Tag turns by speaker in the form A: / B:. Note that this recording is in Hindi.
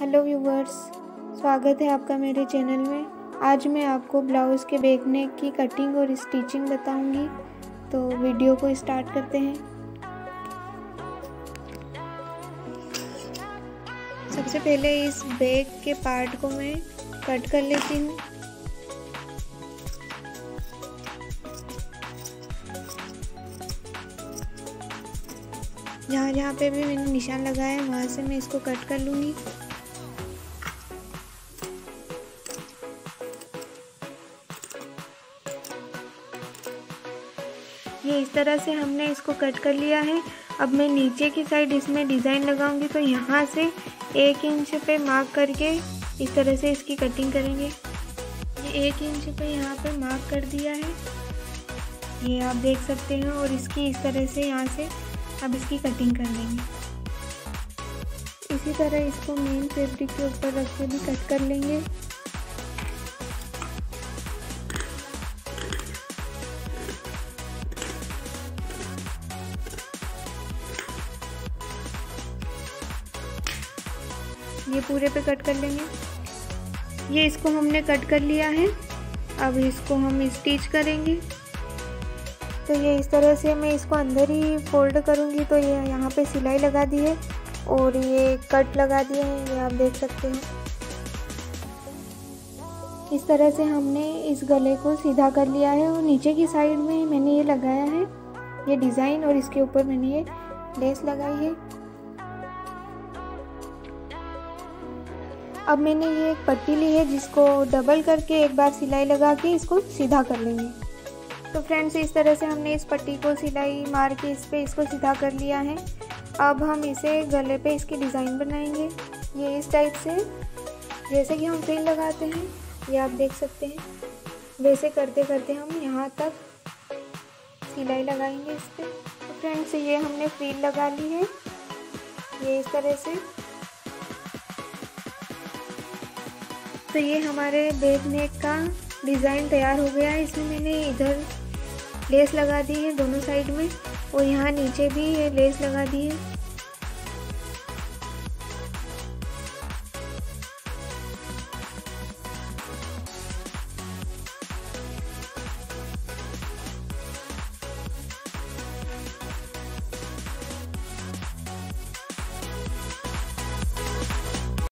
A: हेलो व्यूवर्स स्वागत है आपका मेरे चैनल में। आज मैं आपको ब्लाउज़ के बैक की कटिंग और स्टिचिंग बताऊँगी। तो वीडियो को स्टार्ट करते हैं। सबसे पहले इस बैक के पार्ट को मैं कट कर लेती हूँ। जहाँ जहाँ पे भी मैंने निशान लगाया है, वहाँ से मैं इसको कट कर लूँगी। ये इस तरह से हमने इसको कट कर लिया है। अब मैं नीचे की साइड इसमें डिज़ाइन लगाऊँगी तो यहाँ से एक इंच पे मार्क करके इस तरह से इसकी कटिंग करेंगे। ये एक इंच पे यहाँ पे मार्क कर दिया है। ये आप देख सकते हैं और इसकी इस तरह से यहाँ से अब इसकी कटिंग कर लेंगे। इसी तरह इसको मेन फैब्रिक के ऊपर रख के भी कट कर लेंगे। ये पूरे पे कट कर लेंगे। ये इसको हमने कट कर लिया है। अब इसको हम स्टिच करेंगे। तो ये इस तरह से मैं इसको अंदर ही फोल्ड करूँगी। तो ये यहाँ पे सिलाई लगा दी है और ये कट लगा दिए हैं। ये आप देख सकते हैं। इस तरह से हमने इस गले को सीधा कर लिया है और नीचे की साइड में मैंने ये लगाया है। ये डिज़ाइन और इसके ऊपर मैंने ये लेस लगाई है। अब मैंने ये एक पट्टी ली है जिसको डबल करके एक बार सिलाई लगा के इसको सीधा कर लेंगे। तो फ्रेंड्स इस तरह से हमने इस पट्टी को सिलाई मार के इस पर इसको सीधा कर लिया है। अब हम इसे गले पे इसकी डिज़ाइन बनाएँगे। ये इस टाइप से, जैसे कि हम फ्रिल लगाते हैं, ये आप देख सकते हैं। वैसे करते करते हम यहाँ तक सिलाई लगाएँगे इस पर तो फ्रेंड्स ये हमने फ्रिल लगा ली है। ये इस तरह से तो ये हमारे बैग नेक का डिज़ाइन तैयार हो गया है। इसमें मैंने इधर लेस लगा दी है दोनों साइड में और यहाँ नीचे भी ये लेस लगा दी है।